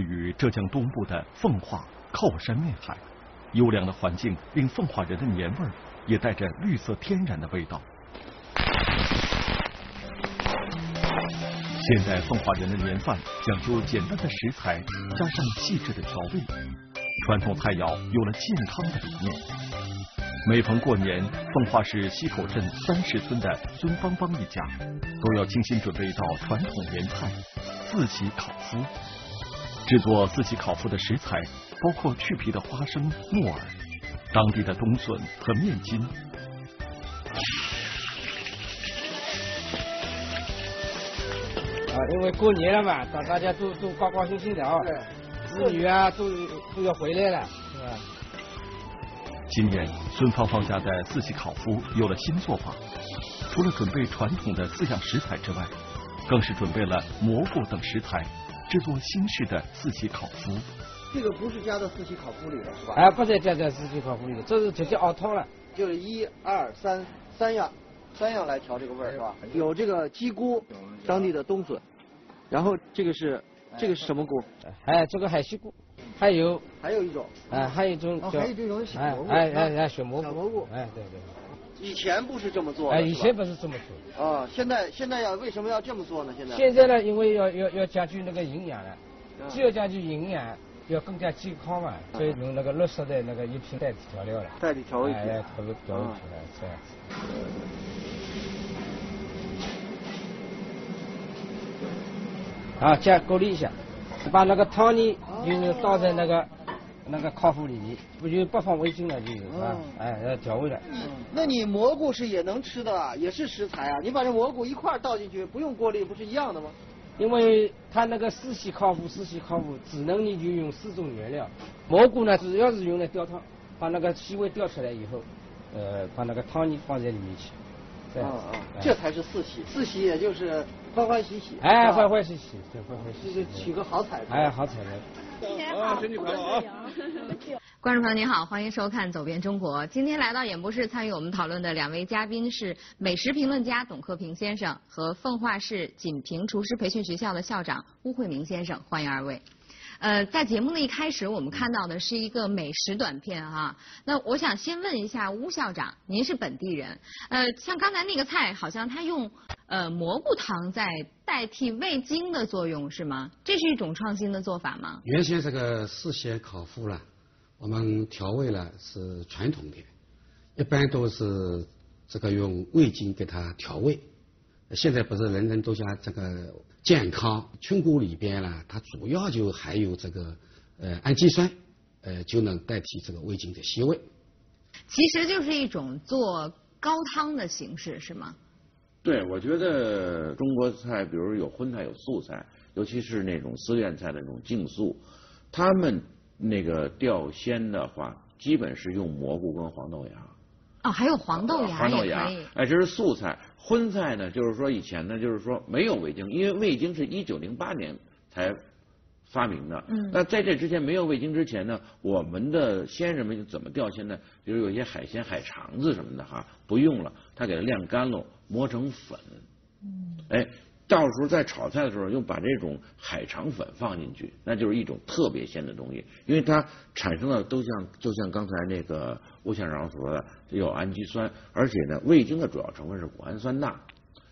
位于浙江东部的奉化靠山面海，优良的环境令奉化人的年味儿也带着绿色天然的味道。现代奉化人的年饭讲究简单的食材，加上细致的调味，传统菜肴有了健康的理念。每逢过年，奉化市溪口镇三十村的孙芳芳一家都要精心准备一道传统年菜——四喜烤麸。制作四喜烤麸的食材包括去皮的花生、木耳、当地的冬笋和面筋。啊，因为过年了嘛，大大家都都高高兴兴的啊，子女啊都都要回来了，是吧？今年孙芳芳家的四喜烤麸有了新做法，除了准备传统的四样食材之外，更是准备了蘑菇等食材，制作新式的四喜烤麸。这个不是加到四喜烤麸里的是吧？哎，不是加在四喜烤麸里的，这是直接熬汤了。就是一二三三样，三样来调这个味儿是吧？有这个鸡菇，当地的冬笋，然后这个是这个是什么菇？哎，这个海西菇，还有还有一种，哎，还有一种还有这种小哎蘑菇，哎哎哎，小蘑菇，小蘑菇哎，对对。以前不是这么做的，哎，以前不是这么做。啊，现在现在要为什么要这么做呢？现在现在呢，因为要要要讲究那个营养了，嗯既要讲究营养，要更加健康嘛，所以用那个绿色的那个一品代替调料了。代替调味品哎，调味调味啊品了，这样子。好，加过滤一下，把那个汤呢就是倒在那个那个康复里面，不就不放味精了，就是是吧哦？哎，要调味了。那你蘑菇是也能吃的啊，也是食材啊。你把这蘑菇一块倒进去，不用过滤，不是一样的吗？因为它那个四喜康复，四喜康复只能你就用四种原料，蘑菇呢主要是用来吊汤，把那个气味吊出来以后，呃，把那个汤泥放在里面去，这啊样子啊，哎这才是四喜。四喜也就是欢欢喜喜。哎，欢欢喜喜，对，欢欢喜喜，取个好彩头。哎，好彩头。新年好，身体快乐啊！观众朋友您好，欢迎收看《走遍中国》。今天来到演播室参与我们讨论的两位嘉宾是美食评论家董克平先生和奉化市锦屏厨师培训学校的校长邬慧明先生，欢迎二位。呃，在节目的一开始，我们看到的是一个美食短片哈。那我想先问一下邬校长，您是本地人，呃，像刚才那个菜，好像他用呃蘑菇汤在代替味精的作用是吗？这是一种创新的做法吗？原先这个四鲜烤麸呢，我们调味呢是传统的，一般都是这个用味精给它调味。现在不是人人都讲这个健康，菌菇里边呢，它主要就含有这个呃氨基酸，呃就能代替这个味精的吸味。其实就是一种做高汤的形式，是吗？对，我觉得中国菜，比如有荤菜有素菜，尤其是那种寺院菜的那种净素，他们那个钓鲜的话，基本是用蘑菇跟黄豆芽。哦，还有黄豆芽黄豆芽哎，这是素菜。荤菜呢，就是说以前呢，就是说没有味精，因为味精是一九零八年才发明的。嗯那在这之前没有味精之前呢，我们的先人们就怎么钓鲜呢？比如有一些海鲜、海肠子什么的哈，不用了，他给它晾干了，磨成粉。嗯。哎。到时候在炒菜的时候，又把这种海肠粉放进去，那就是一种特别鲜的东西，因为它产生的都像就像刚才那个吴先生所说的，有氨基酸，而且呢，味精的主要成分是谷氨酸钠，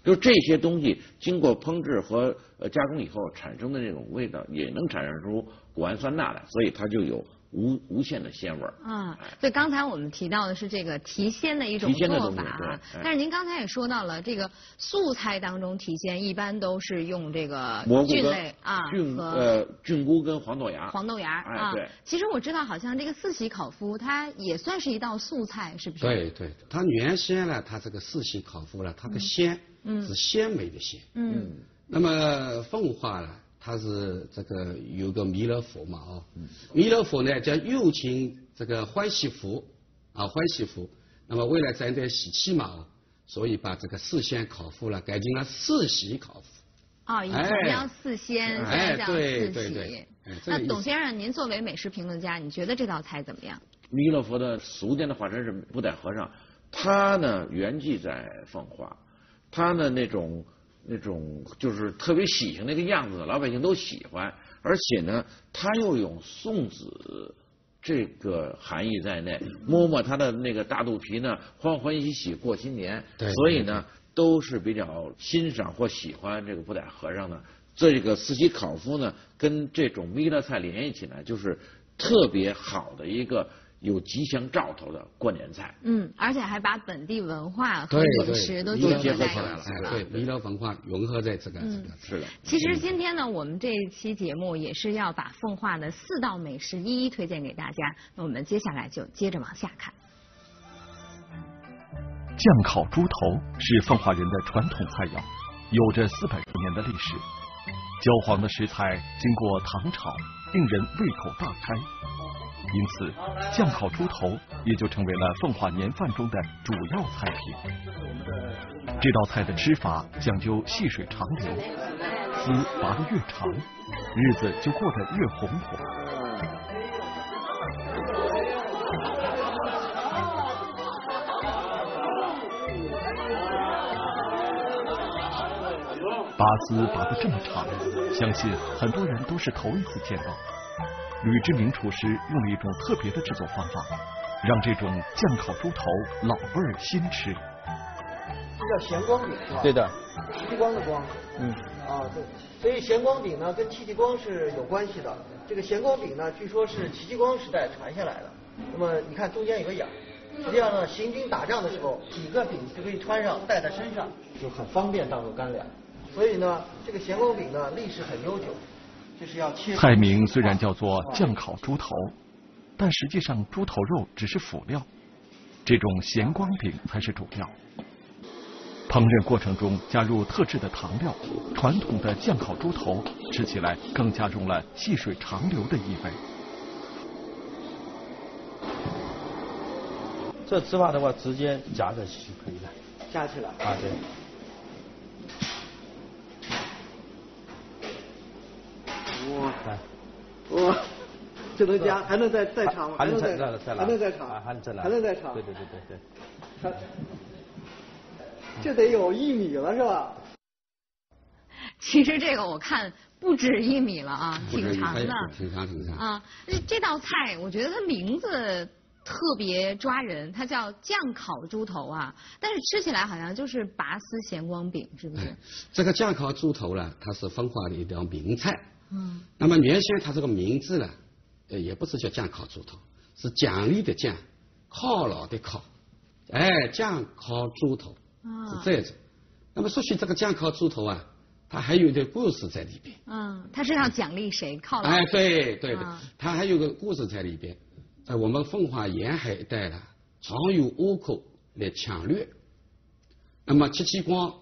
就这些东西经过烹制和加工以后产生的这种味道，也能产生出谷氨酸钠来，所以它就有无无限的鲜味儿。啊，所以刚才我们提到的是这个提鲜的一种做法啊但是您刚才也说到了，这个素菜当中提鲜一般都是用这个菌蘑菇跟类啊菌和呃菌菇跟黄豆芽。黄豆芽啊哎对。其实我知道，好像这个四喜烤麸它也算是一道素菜，是不是？对对，它原先呢，它这个四喜烤麸呢，它的鲜嗯是鲜美的鲜。嗯那么奉化呢，它是这个有个弥勒佛嘛啊，弥勒佛呢叫右倾这个欢喜佛啊欢喜佛，那么为了沾点喜气嘛啊，所以把这个四仙烤麸呢改进了四喜烤麸。哦，以前哎。叫四仙，哎现在叫对四喜。对对。哎。那董先生，您作为美食评论家，你觉得这道菜怎么样？弥勒佛的俗间的化身是布袋和尚，他呢原记在奉化，他呢那种那种就是特别喜庆那个样子，老百姓都喜欢。而且呢，它又有送子这个含义在内。摸摸他的那个大肚皮呢，欢欢喜喜过新年。对所以呢，都是比较欣赏或喜欢这个布袋和尚的。这个斯基考夫呢，跟这种弥勒菜联系起来，就是特别好的一个有吉祥兆头的过年菜。嗯，而且还把本地文化和对饮食都，结合在起来了一起哎，对，弥勒文化融合在这个这嗯个。是的。其实今天呢，我们这一期节目也是要把奉化的四道美食一一推荐给大家。那我们接下来就接着往下看。酱烤猪头是奉化人的传统菜肴，有着四百多年的历史。焦黄的食材经过糖炒，令人胃口大开，因此酱烤猪头也就成为了奉化年饭中的主要菜品。这道菜的吃法讲究细水长流，丝拔得越长，日子就过得越红火。拔丝拔得这么长，相信很多人都是头一次见到。吕志明厨师用了一种特别的制作方法，让这种酱烤猪头老味儿新吃。这叫咸光饼是吧？对的，戚光的光。嗯，啊，对，所以咸光饼呢跟戚继光是有关系的。这个咸光饼呢，据说是戚继光时代传下来的。那么你看中间有个眼儿，实际上呢，行军打仗的时候，几个饼就可以穿上带在身上，就很方便当做干粮。所以呢，这个咸光饼呢历史很悠久，就是要切。菜名虽然叫做酱烤猪头，但实际上猪头肉只是辅料，这种咸光饼才是主料。烹饪过程中加入特制的糖料，传统的酱烤猪头吃起来更加重了细水长流的意味。这吃法的话，直接夹着吃就可以了。夹起来。啊，对。哇塞，哇，这能加，还能再再长吗？还能再再再来，还能再长啊，还能再来，还能再长。对对对对对。它这得有一米了是吧？其实这个我看不止一米了啊，挺长的挺长挺长。啊。这这道菜我觉得它名字特别抓人，它叫酱烤猪头啊，但是吃起来好像就是拔丝咸光饼，是不是哎？，这个酱烤猪头呢，它是奉化的一道名菜。嗯。那么原先它这个名字呢，呃，也不是叫酱烤猪头，是奖励的奖，犒劳的犒，哎，酱烤猪头啊是这样子。那么说起这个酱烤猪头啊，它还有一点故事在里边。嗯，它是要奖励谁？犒劳哎，对对的啊，它还有个故事在里边，在我们奉化沿海一带呢，常有倭寇来抢掠。那么戚继光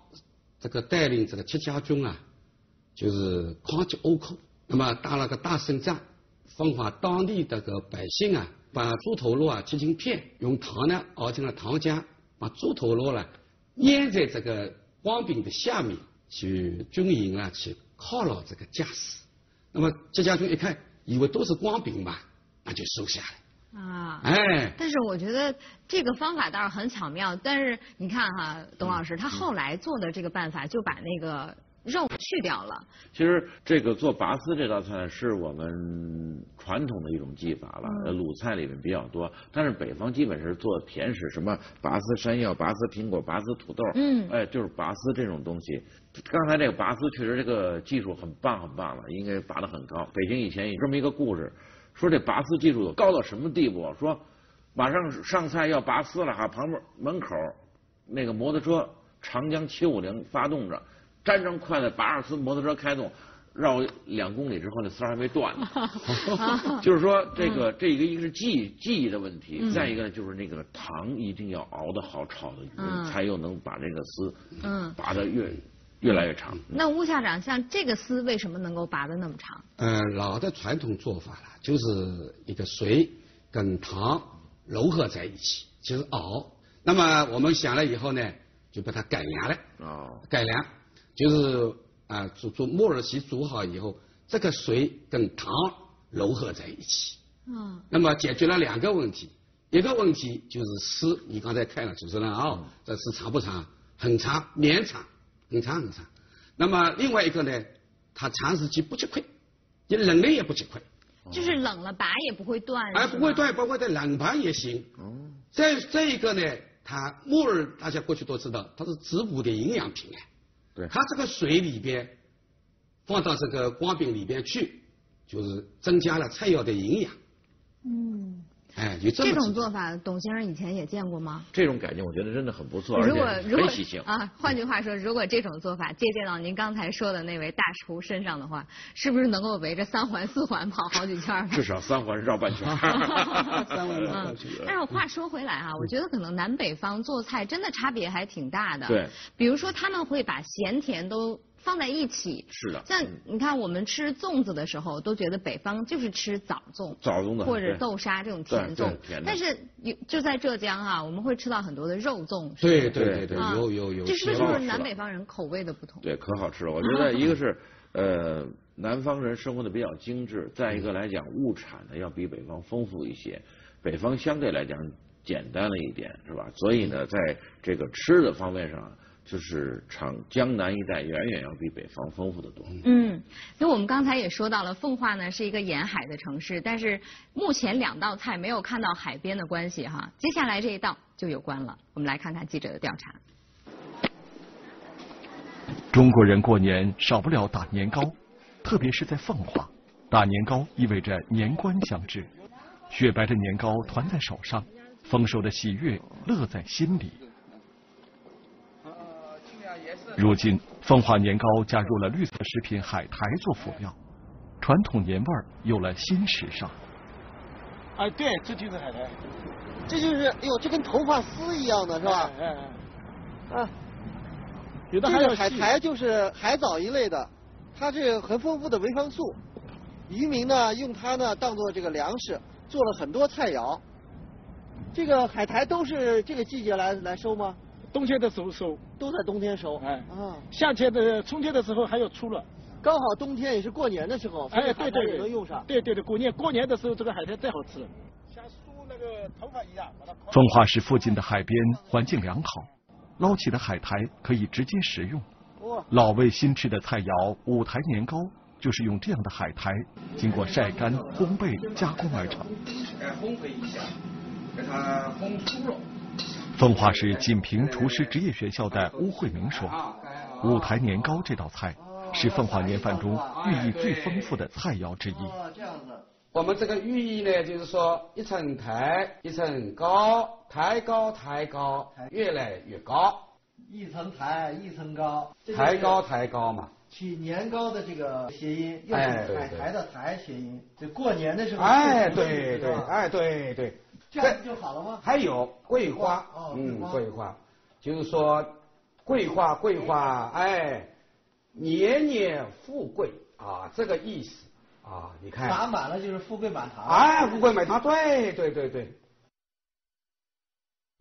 这个带领这个戚家军啊，就是抗击倭寇。那么打了个大胜仗，奉化当地这个百姓啊，把猪头肉啊切成片，用糖呢熬成了糖浆，把猪头肉呢粘在这个光饼的下面，去军营啊去犒劳这个将士。那么戚家军一看，以为都是光饼嘛，那就收下了。啊。哎，但是我觉得这个方法倒是很巧妙，但是你看哈，董老师他后来做的这个办法就把那个肉去掉了。其实这个做拔丝这道菜是我们传统的一种技法了，呃鲁菜里面比较多，但是北方基本是做甜食，什么拔丝山药、拔丝苹果、拔丝土豆，嗯哎，就是拔丝这种东西。刚才这个拔丝确实这个技术很棒很棒了，应该拔得很高。北京以前有这么一个故事，说这拔丝技术高到什么地步？说马上上菜要拔丝了哈，旁边门口那个摩托车长江七五零发动着，沾上筷子拔着丝，摩托车开动，绕两公里之后那丝儿还没断呢。就是说这个这一个一个是记忆记忆的问题，再一个呢就是那个糖一定要熬得好，炒的嗯才又能把这个丝嗯拔得越越来越长。那吴校长，像这个丝为什么能够拔得那么长？呃，老的传统做法了，就是一个水跟糖糅合在一起，就是熬。那么我们想了以后呢，就把它改良了。哦，改良就是啊，煮煮木耳其煮好以后，这个水跟糖糅合在一起。嗯那么解决了两个问题，一个问题就是丝，你刚才看了主持人啊、这丝长不长？很长，绵长，很长很长。那么另外一个呢，它长时期不吃亏，你冷了也不吃亏。就是冷了拔也不会断。哎，不会断，不会断，冷拔也行。哦。再再一个呢，它木耳大家过去都知道，它是植物的营养品啊。对。它这个水里边放到这个光饼里边去，就是增加了菜肴的营养。嗯。哎，就这种做法，董先生以前也见过吗？这种改进我觉得真的很不错，而且很喜庆啊。换句话说，如果这种做法借鉴到您刚才说的那位大厨身上的话，是不是能够围着三环四环跑好几圈？至少三环绕半圈。三环绕半圈。但是话说回来啊，我觉得可能南北方做菜真的差别还挺大的。对。比如说他们会把咸甜都。放在一起是的，像你看我们吃粽子的时候，都觉得北方就是吃枣粽，枣粽的或者豆沙这种甜粽，但是有就在浙江啊，我们会吃到很多的肉粽。对对对，有有有。这是不是南北方人口味的不同？对，可好吃了。我觉得一个是呃南方人生活的比较精致，再一个来讲物产呢要比北方丰富一些，北方相对来讲简单了一点，是吧？所以呢，在这个吃的方面上。就是长江南一带远远要比北方丰富的多。嗯，因为我们刚才也说到了，奉化呢是一个沿海的城市，但是目前两道菜没有看到海边的关系哈。接下来这一道就有关了，我们来看看记者的调查。中国人过年少不了打年糕，特别是在奉化，打年糕意味着年关将至，雪白的年糕团在手上，丰收的喜悦乐在心里。如今，奉化年糕加入了绿色食品海苔做辅料，传统年味儿有了新时尚。哎，对，这就是海苔，这就是，哎呦，这跟头发丝一样的是吧？哎哎。啊，有的还有海苔，就是海藻一类的，它是很丰富的维生素，渔民呢用它呢当做这个粮食，做了很多菜肴。这个海苔都是这个季节来来收吗？冬天的时候收，都在冬天收。哎，啊，夏天的、春天的时候还要出了，刚好冬天也是过年的时候，哎，对对也能用上。对对对，过年过年的时候，这个海苔最好吃了，像梳那个头发一样。奉化市附近的海边环境良好，捞起的海苔可以直接食用。老味新吃的菜肴五台年糕，就是用这样的海苔经过晒干、烘焙、加工而成。哎，烘焙一下，给它烘酥了。奉化市锦屏厨师职业学校的邬慧明说：“五台年糕这道菜是奉化年饭中寓意最丰富的菜肴之一。这样子，我们这个寓意呢，就是说一层台，一层高，抬高抬高，越来越高。一层台，一层高，抬高抬高嘛。取年糕的这个谐音，又是海苔的苔谐音，就过年的时候。哎，对对，哎，对对。”这样不就好了吗？还有桂花，嗯，桂花，就是说桂花桂花，哎，年年富贵啊，这个意思啊，你看，打满了就是富贵满堂，哎，富贵满堂，对对对对。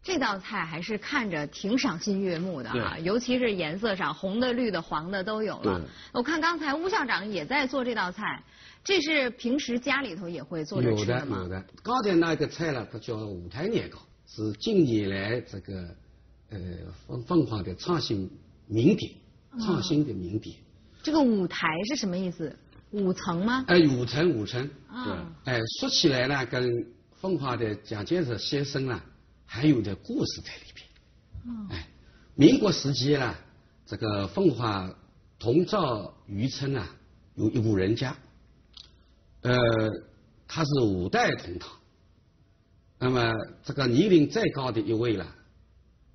这道菜还是看着挺赏心悦目的哈，尤其是颜色上，红的、绿的、黄的都有了。我看刚才邬校长也在做这道菜。这是平时家里头也会做着吃的吗？有的，有的。刚才那个菜呢，它叫五台年糕，是近年来这个呃凤凤凰的创新名点，创新的名点。这个五台是什么意思？五层吗？哎，五层五层。啊。哎，说起来呢，跟凤凰的蒋介石先生呢，还有点故事在里边。嗯。哎，民国时期呢，这个奉化同赵渔村啊，有一户人家。呃，他是五代同堂，那么这个年龄再高的一位了，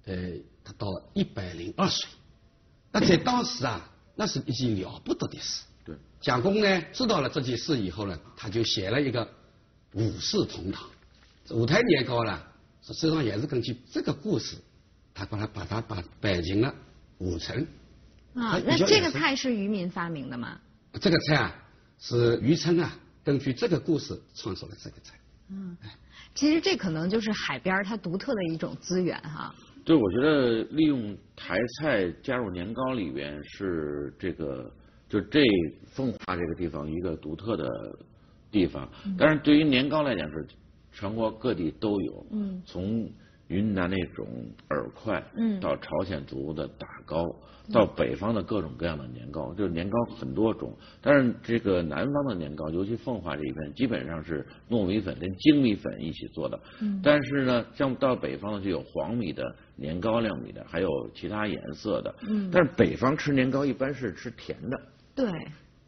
呃，他到一百零二岁，那在当时啊，那是一件了不得的事。对，蒋公呢知道了这件事以后呢，他就写了一个五世同堂，五台年糕呢，实际上也是根据这个故事，他把它把它把摆进了五层。啊，那这个菜是渔民发明的吗？这个菜啊，是渔村啊。根据这个故事创作了这个菜。嗯，其实这可能就是海边它独特的一种资源哈。对，我觉得利用台菜加入年糕里边是这个，就这奉化这个地方一个独特的地方。但是对于年糕来讲是全国各地都有。嗯。从云南那种饵块，嗯到朝鲜族的打糕，到北方的各种各样的年糕，就是年糕很多种。但是这个南方的年糕，尤其奉化这一片，基本上是糯米粉跟精米粉一起做的。嗯但是呢，像到北方呢，就有黄米的、年糕亮米的，还有其他颜色的。嗯但是北方吃年糕一般是吃甜的，对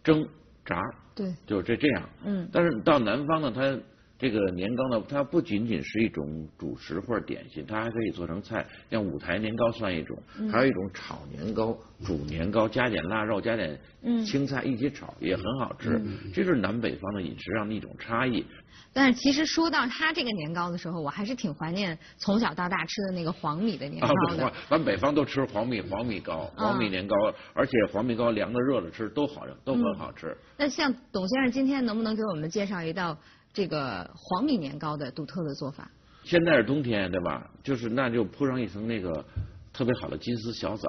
蒸、炸，对，就是这这样。嗯但是到南方呢，它这个年糕呢，它不仅仅是一种主食或者点心，它还可以做成菜，像五台年糕算一种，嗯还有一种炒年糕、煮年糕，加点腊肉，加点嗯青菜一起炒，也很好吃。这是南北方的饮食上的一种差异。但是其实说到它这个年糕的时候，我还是挺怀念从小到大吃的那个黄米的年啊，糕的对，。咱北方都吃黄米黄米糕、黄米年糕，而且黄米糕凉的热的吃都好，都很好吃。那像董先生今天能不能给我们介绍一道这个黄米年糕的独特的做法？现在是冬天，对吧？就是那就铺上一层那个特别好的金丝小枣，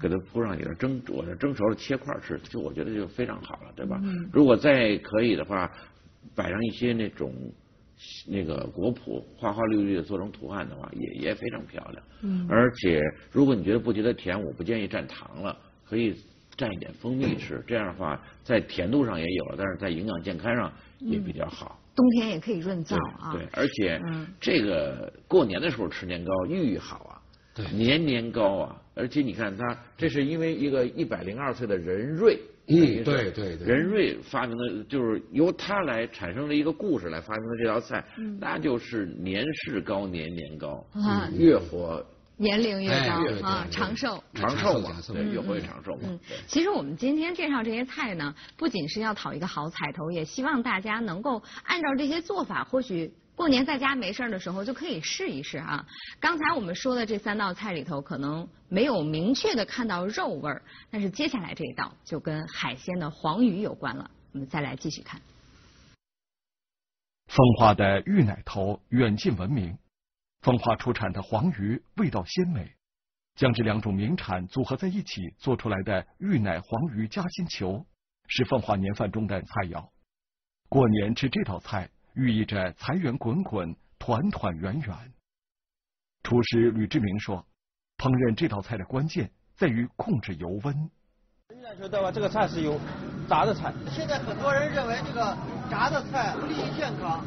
给它铺上一点蒸，我这蒸熟了切块吃，就我觉得就非常好了，对吧？如果再可以的话，摆上一些那种那个果脯，花花绿绿的做成图案的话，也也非常漂亮。嗯而且如果你觉得不觉得甜，我不建议蘸糖了，可以蘸一点蜂蜜吃，这样的话在甜度上也有了，但是在营养健康上也比较好。冬天也可以润燥啊。对，而且嗯这个过年的时候吃年糕寓意好啊，对年年高啊，而且你看它这是因为一个一百零二岁的任瑞。对对对任瑞发明的，就是由他来产生了一个故事来发明的这道菜，那就是年事高年年高，啊越活年龄越高啊，长寿。长寿嘛对，越活越长寿嘛嗯。其实我们今天介绍这些菜呢，不仅是要讨一个好彩头，也希望大家能够按照这些做法，或许过年在家没事儿的时候就可以试一试啊。刚才我们说的这三道菜里头，可能没有明确的看到肉味儿，但是接下来这一道就跟海鲜的黄鱼有关了。我们再来继续看。奉化的芋奶头远近闻名，奉化出产的黄鱼味道鲜美，将这两种名产组合在一起做出来的芋奶黄鱼夹心球，是奉化年饭中的菜肴。过年吃这道菜，寓意着财源滚滚、团团圆圆。厨师吕志明说，烹饪这道菜的关键在于控制油温。芋奶球的话，这个菜是油炸的菜，现在很多人认为这个炸的菜不利于健康，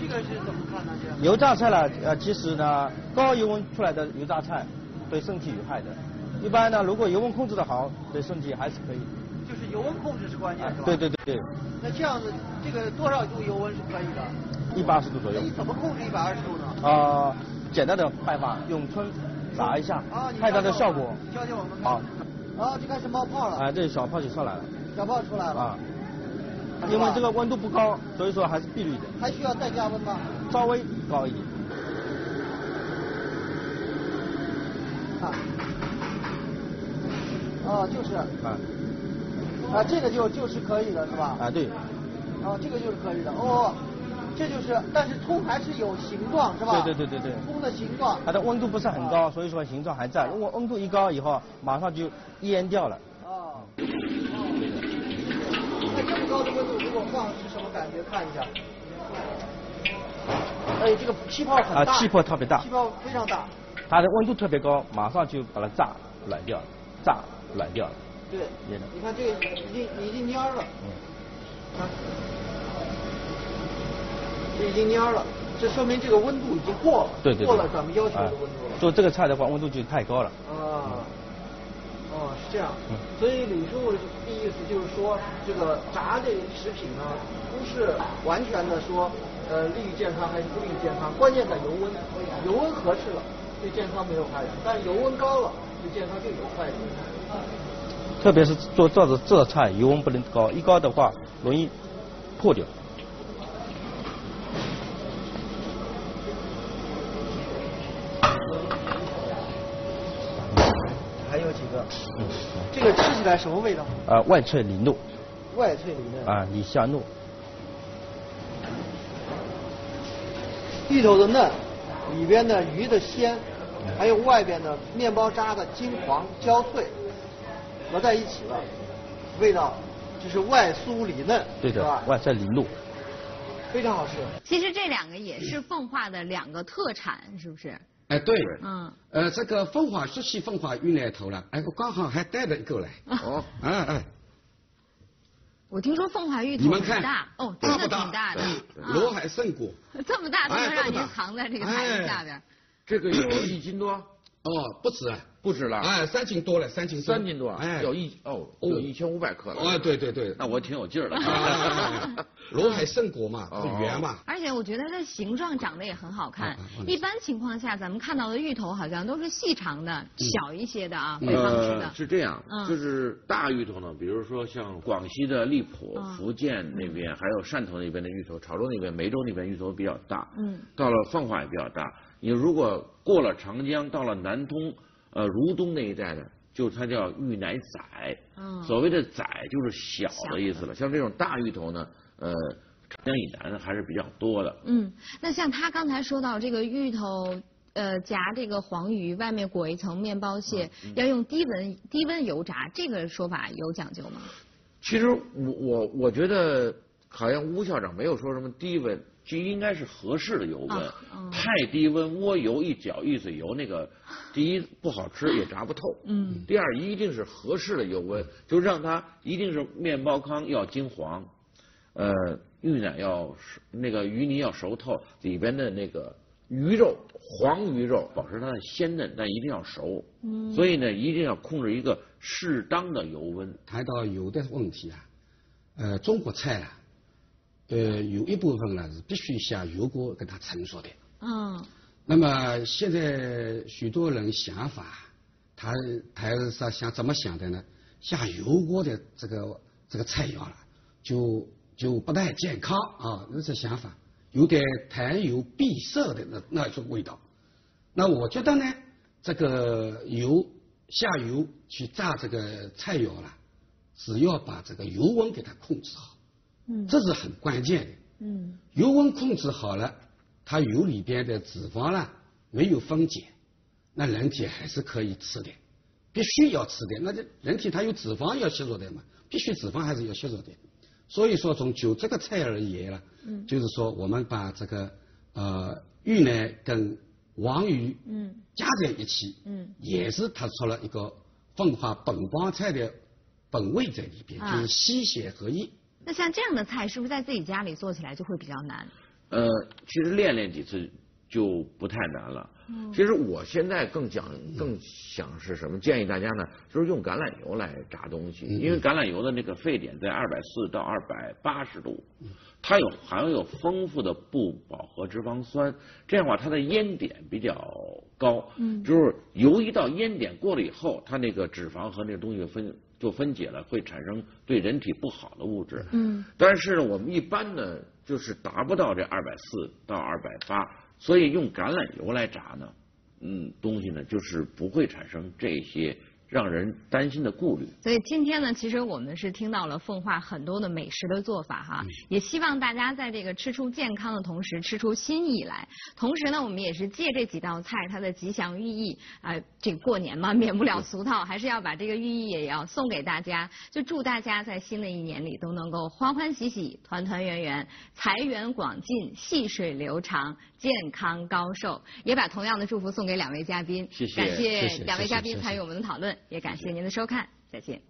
这个是怎么看呢？这油炸菜呢，呃，其实呢，高油温出来的油炸菜对身体有害的。一般呢，如果油温控制的好，对身体还是可以。就是油温控制是关键，是吧？对对对对，那这样子，这个多少度油温是可以的？一百二十度左右那你。怎么控制一百二十度呢？啊、简单的办法，用春炸一下看它的效果。教教我们。好，啊就开始冒泡了，啊，这小泡就上来了小泡出来了。啊。因为这个温度不高，所以说还是碧绿的，还需要再加温吗？稍微高一点。啊。哦，就是啊啊，这个就就是可以的，是吧？啊，对，哦，这个就是可以的。哦，这就是，但是葱还是有形状，是吧？对对对对对。葱的形状。它的温度不是很高，所以说形状还在。如果温度一高以后，马上就淹掉了。这么高的温度，如果放是什么感觉？看一下。哎，这个气泡很大。啊气泡特别大气泡非常大。它的温度特别高，马上就把它炸软掉了，炸软掉了。对。你看这个已经已经蔫了。嗯。看。这已经蔫了，这说明这个温度已经过了。对对对。过了咱们要求的温度了。做这个菜的话，温度就太高了。啊。这样。所以李师傅的意思就是说，这个炸这个食品呢，不是完全的说，呃，利于健康还是不利于健康，关键在油温，油温合适了，对健康没有害处，但油温高了，对健康就有害处。特别是做这个这菜，油温不能高，一高的话容易破掉。还有几个，嗯，这个吃起来什么味道？啊，外脆里糯。外脆里嫩。啊，里香糯。芋头的嫩，里边的鱼的鲜，还有外边的面包渣的金黄焦脆，合在一起了，味道就是外酥里嫩，对的是吧，？外脆里糯。非常好吃。其实这两个也是奉化的两个特产，是不是？哎，对，嗯，呃，这个风化湿气、风化玉来头了，哎，我刚好还带了一个来。哦，哎哎，我听说凤凰玉头你们看很大，哦，真的？挺大的，啊。罗海胜果。这么大都能让您哎这么大。藏在这个台子下边。这个有一斤多，哦，不止啊，不止了，哎，三斤多了，三斤多三斤多，哎，有一哦，有一千五百克了。哦，对对对，那我挺有劲儿的。啊 罗海圣果嘛，哦是圆嘛。而且我觉得它的形状长得也很好看。一般情况下，咱们看到的芋头好像都是细长的、小一些的啊，嗯肥胖吃呃，的。是这样嗯，就是大芋头呢，比如说像广西的荔浦嗯、福建那边，还有汕头那边的芋头，潮州那边、梅州那边芋头比较大。嗯。到了奉化也比较大。你如果过了长江，到了南通、呃如东那一带的，就它叫芋奶仔。嗯所谓的仔就是小的意思了。像这种大芋头呢，呃，长江以南的还是比较多的。嗯，那像他刚才说到这个芋头。呃，夹这个黄鱼，外面裹一层面包屑，嗯要用低温低温油炸，这个说法有讲究吗？其实我我我觉得好像吴校长没有说什么低温，就应该是合适的油温。啊嗯太低温窝油一搅一嘴油，那个第一不好吃也炸不透。嗯。第二一定是合适的油温，就让它一定是面包糠要金黄，呃，芋奶要熟那个鱼泥要熟透，里边的那个鱼肉黄鱼肉保持它的鲜嫩，但一定要熟。嗯。所以呢，一定要控制一个适当的油温。谈到油的问题啊，呃，中国菜啊，呃，有一部分呢是必须下油锅给它成熟的。嗯那么现在许多人想法，他他是说想怎么想的呢？下油锅的这个这个菜肴了，就就不太健康啊，那是想法，有点痰油闭塞的那那种味道。那我觉得呢，这个油下油去炸这个菜肴了，只要把这个油温给它控制好，嗯这是很关键的。嗯油温控制好了，它油里边的脂肪呢没有分解，那人体还是可以吃的，必须要吃的。那这人体它有脂肪要吸收的嘛，必须脂肪还是要吸收的。所以说从就这个菜而言了，嗯就是说我们把这个呃芋奶跟黄鱼嗯加在一起，嗯也是它出了一个奉化本帮菜的本味在里边，啊就是西咸合一。那像这样的菜，是不是在自己家里做起来就会比较难？呃，其实练练几次就不太难了。其实我现在更讲更想是什么？建议大家呢，就是用橄榄油来炸东西，因为橄榄油的那个沸点在二百四到二百八十度，它有含有丰富的不饱和脂肪酸，这样的话它的烟点比较高。嗯就是油一到烟点过了以后，它那个脂肪和那个东西分就分解了，会产生对人体不好的物质。嗯但是呢，我们一般呢就是达不到这二百四到二百八，所以用橄榄油来炸呢，嗯，东西呢就是不会产生这些让人担心的顾虑。所以今天呢，其实我们是听到了奉化很多的美食的做法哈，也希望大家在这个吃出健康的同时，吃出心意来。同时呢，我们也是借这几道菜它的吉祥寓意啊、这个过年嘛，免不了俗套，还是要把这个寓意也要送给大家。就祝大家在新的一年里都能够欢欢喜喜、团团圆圆、财源广进、细水流长、健康高寿。也把同样的祝福送给两位嘉宾，谢谢感谢谢两位嘉宾参与我们的讨论，也感谢您的收看，再见。